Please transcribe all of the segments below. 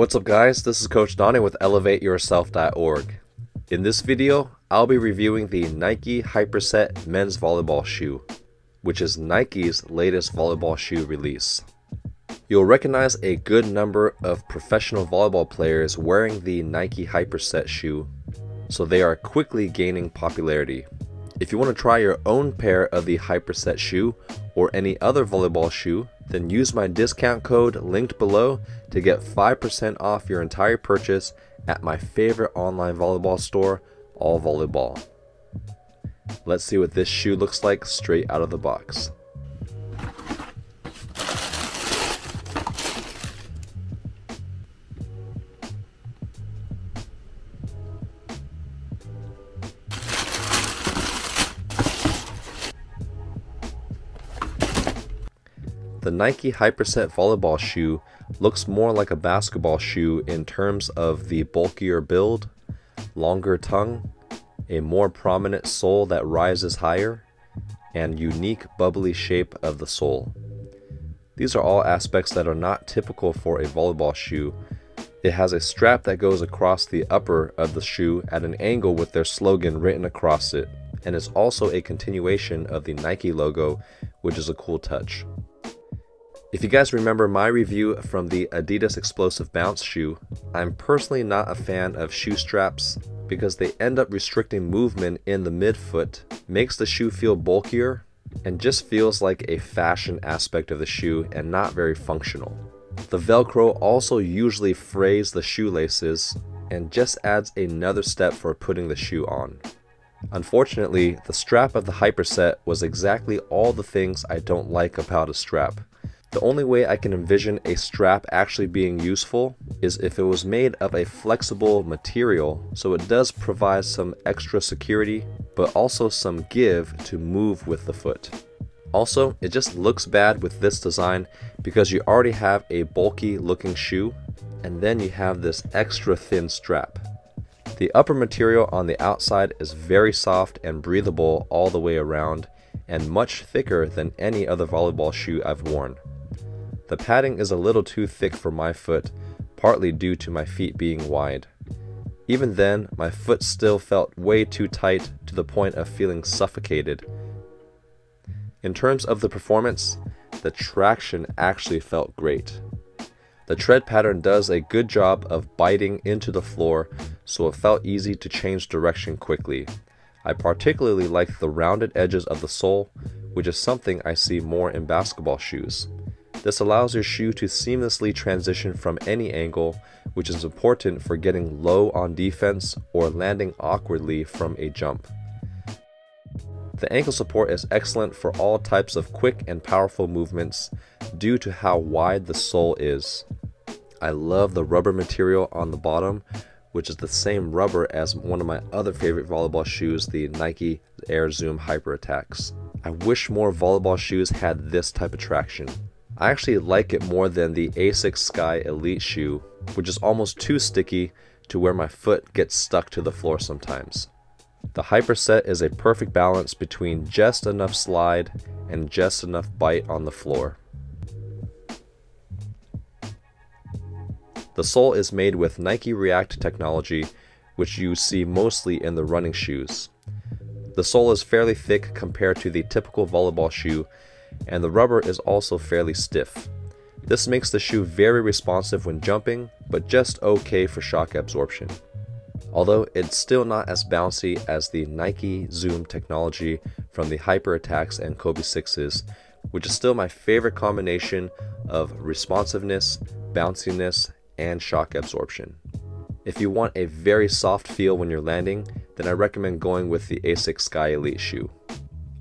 What's up guys, this is Coach Donny with ElevateYourself.org. In this video, I'll be reviewing the Nike Hyperset men's volleyball shoe, which is Nike's latest volleyball shoe release. You'll recognize a good number of professional volleyball players wearing the Nike Hyperset shoe, so they are quickly gaining popularity. If you want to try your own pair of the Hyperset shoe or any other volleyball shoe, then use my discount code linked below to get 5% off your entire purchase at my favorite online volleyball store, All Volleyball. Let's see what this shoe looks like straight out of the box. The Nike Hyperset volleyball shoe looks more like a basketball shoe in terms of the bulkier build, longer tongue, a more prominent sole that rises higher, and unique bubbly shape of the sole. These are all aspects that are not typical for a volleyball shoe. It has a strap that goes across the upper of the shoe at an angle with their slogan written across it, and is also a continuation of the Nike logo, which is a cool touch. If you guys remember my review from the Adidas Explosive Bounce shoe, I'm personally not a fan of shoe straps because they end up restricting movement in the midfoot, makes the shoe feel bulkier, and just feels like a fashion aspect of the shoe and not very functional. The Velcro also usually frays the shoelaces and just adds another step for putting the shoe on. Unfortunately, the strap of the Hyperset was exactly all the things I don't like about a strap. The only way I can envision a strap actually being useful is if it was made of a flexible material so it does provide some extra security but also some give to move with the foot. Also, it just looks bad with this design because you already have a bulky looking shoe and then you have this extra thin strap. The upper material on the outside is very soft and breathable all the way around and much thicker than any other volleyball shoe I've worn. The padding is a little too thick for my foot, partly due to my feet being wide. Even then, my foot still felt way too tight to the point of feeling suffocated. In terms of the performance, the traction actually felt great. The tread pattern does a good job of biting into the floor, so it felt easy to change direction quickly. I particularly like the rounded edges of the sole, which is something I see more in basketball shoes. This allows your shoe to seamlessly transition from any angle, which is important for getting low on defense or landing awkwardly from a jump. The ankle support is excellent for all types of quick and powerful movements due to how wide the sole is. I love the rubber material on the bottom, which is the same rubber as one of my other favorite volleyball shoes, the Nike Air Zoom Hyper Attacks. I wish more volleyball shoes had this type of traction. I actually like it more than the Asics Sky Elite shoe, which is almost too sticky to where my foot gets stuck to the floor sometimes. The Hyperset is a perfect balance between just enough slide and just enough bite on the floor. The sole is made with Nike React technology, which you see mostly in the running shoes. The sole is fairly thick compared to the typical volleyball shoe and the rubber is also fairly stiff. This makes the shoe very responsive when jumping, but just okay for shock absorption. Although it's still not as bouncy as the Nike Zoom technology from the Hyper Attacks and Kobe 6s, which is still my favorite combination of responsiveness, bounciness, and shock absorption. If you want a very soft feel when you're landing, then I recommend going with the Asics Sky Elite shoe.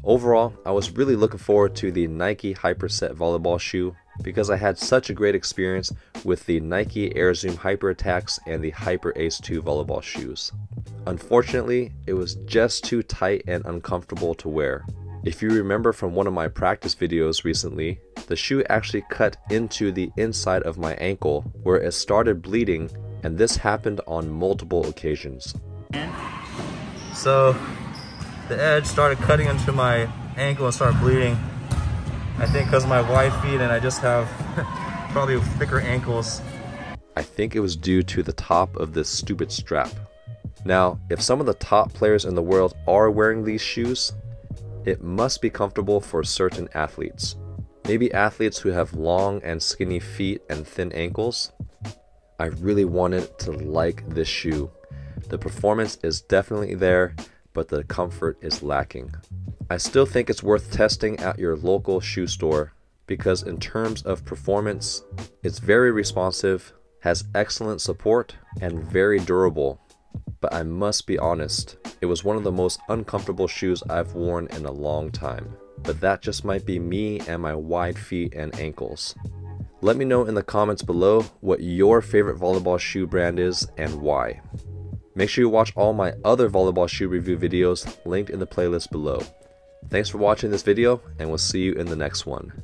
Overall, I was really looking forward to the Nike Hyperset volleyball shoe because I had such a great experience with the Nike Air Zoom Hyper Attacks and the Hyper Ace 2 volleyball shoes. Unfortunately, it was just too tight and uncomfortable to wear. If you remember from one of my practice videos recently, the shoe actually cut into the inside of my ankle where it started bleeding and this happened on multiple occasions. So the edge started cutting into my ankle and started bleeding. I think because my wide feet and I just have probably thicker ankles. I think it was due to the top of this stupid strap. Now, if some of the top players in the world are wearing these shoes, it must be comfortable for certain athletes. Maybe athletes who have long and skinny feet and thin ankles. I really wanted to like this shoe. The performance is definitely there, but the comfort is lacking. I still think it's worth testing at your local shoe store because in terms of performance, it's very responsive, has excellent support, and very durable. But I must be honest, it was one of the most uncomfortable shoes I've worn in a long time. But that just might be me and my wide feet and ankles. Let me know in the comments below what your favorite volleyball shoe brand is and why. Make sure you watch all my other volleyball shoe review videos linked in the playlist below. Thanks for watching this video and we'll see you in the next one.